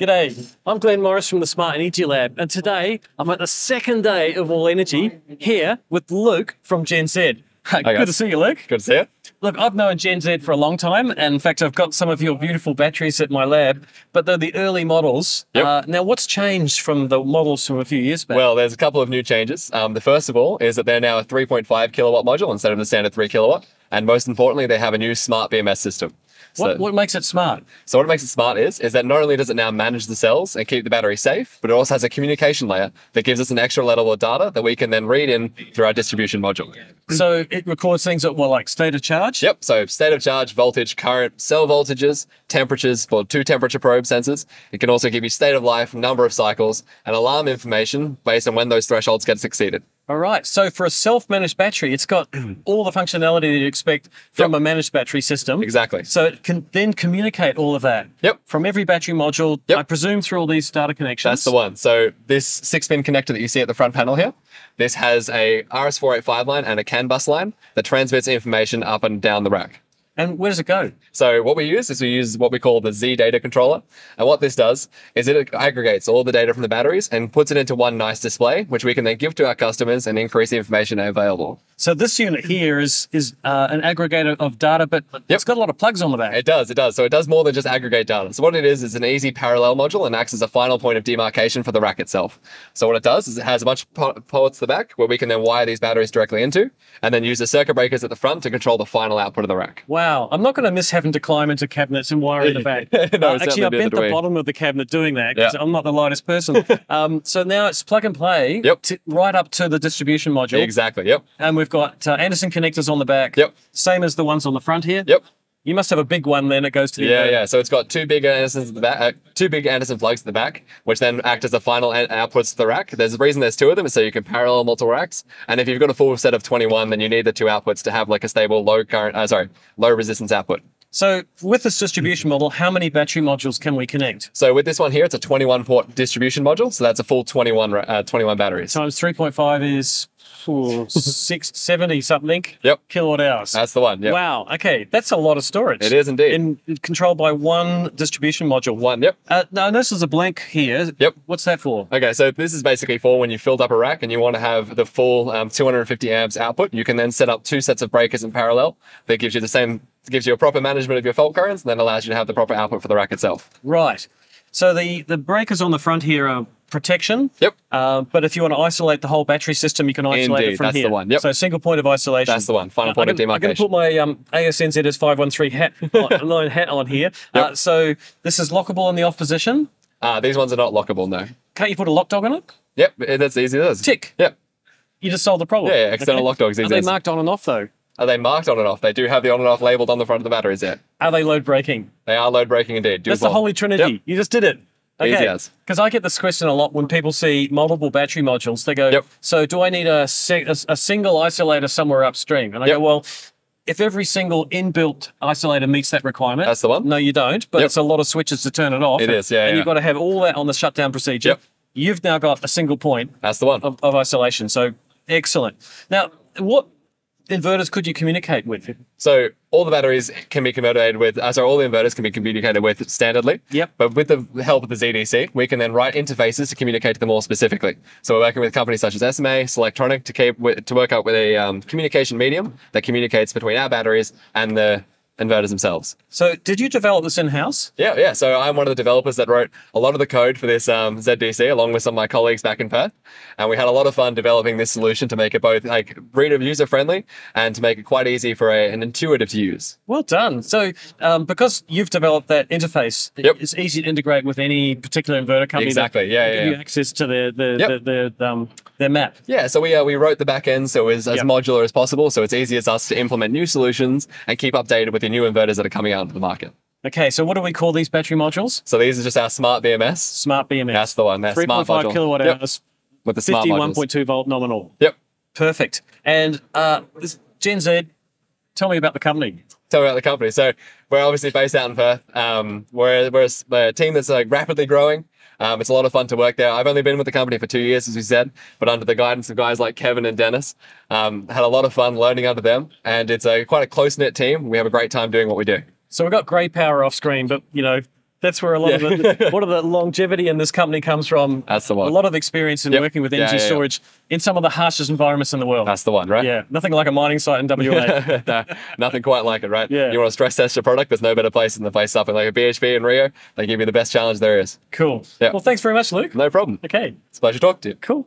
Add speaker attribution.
Speaker 1: G'day, I'm Glenn Morris from the Smart Energy Lab, and today I'm at the second day of All Energy here with Luke from genZ. Good
Speaker 2: guys.
Speaker 1: to see you, Luke.
Speaker 2: Good to see you.
Speaker 1: Look, I've known genZ for a long time, and in fact, I've got some of your beautiful batteries at my lab, but they're the early models.
Speaker 2: Yep.
Speaker 1: Uh, now, what's changed from the models from a few years back?
Speaker 2: Well, there's a couple of new changes. Um, the first of all is that they're now a 3.5 kilowatt module instead of the standard 3 kilowatt. And most importantly, they have a new smart BMS system. So,
Speaker 1: what, what makes it smart?
Speaker 2: so what makes it smart is, is that not only does it now manage the cells and keep the battery safe, but it also has a communication layer that gives us an extra level of data that we can then read in through our distribution module.
Speaker 1: So it records things that were like state of charge?
Speaker 2: Yep. So state of charge, voltage, current, cell voltages, temperatures, or two temperature probe sensors. It can also give you state of life, number of cycles, and alarm information based on when those thresholds get exceeded.
Speaker 1: All right. So for a self-managed battery, it's got all the functionality that you expect from
Speaker 2: Yep.
Speaker 1: a managed battery system.
Speaker 2: Exactly.
Speaker 1: So it can then communicate all of that.
Speaker 2: Yep.
Speaker 1: From every battery module,
Speaker 2: Yep.
Speaker 1: I presume through all these data connections.
Speaker 2: That's the one. So this six pin connector that you see at the front panel here, this has a RS485 line and a CAN bus line that transmits information up and down the rack.
Speaker 1: And where does it go?
Speaker 2: So what we use is we use what we call the Z data controller. And what this does is it aggregates all the data from the batteries and puts it into one nice display, which we can then give to our customers and increase the information available.
Speaker 1: So this unit here is is uh, an aggregator of data, but it's got a lot of plugs on the back.
Speaker 2: It does, it does. So it does more than just aggregate data. So what it is is an easy parallel module and acts as a final point of demarcation for the rack itself. So what it does is it has a bunch of ports at the back where we can then wire these batteries directly into, and then use the circuit breakers at the front to control the final output of the rack.
Speaker 1: Wow, I'm not going to miss having to climb into cabinets and wire in the back.
Speaker 2: No,
Speaker 1: Uh, actually, I bent the bottom of the cabinet doing that because
Speaker 2: Yeah.
Speaker 1: I'm not the lightest person. um, so now it's plug and play
Speaker 2: Yep.
Speaker 1: to, right up to the distribution module.
Speaker 2: Exactly. Yep.
Speaker 1: And we've got uh, Anderson connectors on the back.
Speaker 2: Yep.
Speaker 1: Same as the ones on the front here.
Speaker 2: Yep.
Speaker 1: You must have a big one then. It goes to the
Speaker 2: Yeah,
Speaker 1: inverter.
Speaker 2: yeah. So it's got two big Andersons at the back, uh, two big Anderson plugs at the back, which then act as the final outputs to the rack. There's a reason there's two of them, so you can parallel multiple racks. And if you've got a full set of 21, then you need the two outputs to have like a stable low current, uh, sorry, low resistance output.
Speaker 1: So with this distribution model, how many battery modules can we connect?
Speaker 2: So with this one here, it's a 21 port distribution module. So that's a full 21, uh, 21 batteries.
Speaker 1: Times 3.5 is ooh, 670 something
Speaker 2: Yep.
Speaker 1: kilowatt hours.
Speaker 2: That's the one. Yep.
Speaker 1: Wow. Okay, that's a lot of storage.
Speaker 2: It is indeed.
Speaker 1: In, controlled by one distribution module.
Speaker 2: One. Yep.
Speaker 1: Uh, now this is a blank here.
Speaker 2: Yep.
Speaker 1: What's that for?
Speaker 2: Okay, so this is basically for when you filled up a rack and you want to have the full um, 250 amps output. You can then set up two sets of breakers in parallel. That gives you the same, gives you a proper management of your fault currents, and then allows you to have the proper output for the rack itself.
Speaker 1: Right. So the the breakers on the front here are protection.
Speaker 2: Yep.
Speaker 1: Uh, but if you want to isolate the whole battery system, you can isolate it
Speaker 2: Indeed,
Speaker 1: from
Speaker 2: that's the
Speaker 1: here.
Speaker 2: one, yep.
Speaker 1: So single point of isolation.
Speaker 2: That's the one, final
Speaker 1: Uh,
Speaker 2: point
Speaker 1: I'm
Speaker 2: of
Speaker 1: gonna- I'm going to put my um, ASNZS 513 hat on, hat on here. Uh,
Speaker 2: Yep.
Speaker 1: so this is lockable in the off position.
Speaker 2: Uh, these ones are not lockable, no.
Speaker 1: Can't you put a lock dog on it?
Speaker 2: Yep, that's easy. It is.
Speaker 1: Tick.
Speaker 2: Yep.
Speaker 1: You just solved the problem.
Speaker 2: Yeah, yeah, external lock dogs
Speaker 1: Are they marked on and off though?
Speaker 2: Are they marked on and off? They do have the on and off labeled on the front of the batteries yet.
Speaker 1: Are they load breaking?
Speaker 2: They are load breaking indeed. Do
Speaker 1: That's the
Speaker 2: well.
Speaker 1: holy trinity.
Speaker 2: Yep.
Speaker 1: You just did it.
Speaker 2: Easy
Speaker 1: Okay.
Speaker 2: as.
Speaker 1: Because I get this question a lot when people see multiple battery modules. They go,
Speaker 2: Yep.
Speaker 1: "So do I need a, a, a single isolator somewhere upstream?" And I
Speaker 2: Yep.
Speaker 1: go, "Well, if every single inbuilt isolator meets that requirement,
Speaker 2: That's the one.
Speaker 1: No, you don't. But
Speaker 2: Yep.
Speaker 1: it's a lot of switches to turn it off.
Speaker 2: It
Speaker 1: and,
Speaker 2: is, yeah,
Speaker 1: And
Speaker 2: yeah.
Speaker 1: you've got to have all that on the shutdown procedure.
Speaker 2: Yep.
Speaker 1: You've now got a single point
Speaker 2: That's the one.
Speaker 1: of, of isolation. So excellent. Now, what inverters could you communicate with?
Speaker 2: So all the batteries can be communicated with, uh, sorry, all the inverters can be communicated with standardly.
Speaker 1: Yep.
Speaker 2: But with the help of the ZDC, we can then write interfaces to communicate to them more specifically. So we're working with companies such as SMA, Selectronic to keep with, to work out with a um, communication medium that communicates between our batteries and the inverters themselves.
Speaker 1: So, did you develop this in house?
Speaker 2: Yeah, yeah. So I'm one of the developers that wrote a lot of the code for this um, ZDC, along with some of my colleagues back in Perth, and we had a lot of fun developing this solution to make it both like reader user friendly and to make it quite easy for a, an intuitive to use.
Speaker 1: Well done. So, um, because you've developed that interface,
Speaker 2: Yep.
Speaker 1: it's easy to integrate with any particular inverter company.
Speaker 2: Exactly. Yeah, yeah,
Speaker 1: Give you access to their their
Speaker 2: Yep.
Speaker 1: their, their, um, their map.
Speaker 2: Yeah, so we uh, we wrote the back end so it's as
Speaker 1: Yep.
Speaker 2: modular as possible, so it's easy as us to implement new solutions and keep updated with the new inverters that are coming out into the market.
Speaker 1: Okay. So, what do we call these battery modules?
Speaker 2: So these are just our smart BMS.
Speaker 1: Smart BMS.
Speaker 2: That's the one. That's smart module.
Speaker 1: kilowatt
Speaker 2: Yep.
Speaker 1: hours.
Speaker 2: With the smart
Speaker 1: Fifty-one
Speaker 2: modules.
Speaker 1: point two volt nominal.
Speaker 2: Yep.
Speaker 1: Perfect. And uh, this- genZ, tell me about the company.
Speaker 2: Tell me about the company. So we're obviously based out in Perth. Um, we're, we're a we're a team that's like rapidly growing. Um, it's a lot of fun to work there. I've only been with the company for two years, as we said, but under the guidance of guys like Kevin and Dennis, um, had a lot of fun learning under them. And it's a quite a close knit team. We have a great time doing what we do.
Speaker 1: So we've got grey power off screen, but you know, That's where a lot of the, what of the longevity in this company comes from.
Speaker 2: That's the one.
Speaker 1: A lot of experience in
Speaker 2: Yep.
Speaker 1: working with energy
Speaker 2: yeah, yeah.
Speaker 1: storage in some of the harshest environments in the world.
Speaker 2: That's the one, right?
Speaker 1: yeah, nothing like a mining site in WA.
Speaker 2: No, nothing quite like it, right?
Speaker 1: Yeah.
Speaker 2: You want to stress test your product? There's no better place than the place up in like a BHP in Rio. They give you the best challenge there is.
Speaker 1: cool.
Speaker 2: Yeah.
Speaker 1: Well, thanks very much, Luke.
Speaker 2: No problem.
Speaker 1: Okay,
Speaker 2: It's a pleasure talking to you.
Speaker 1: cool.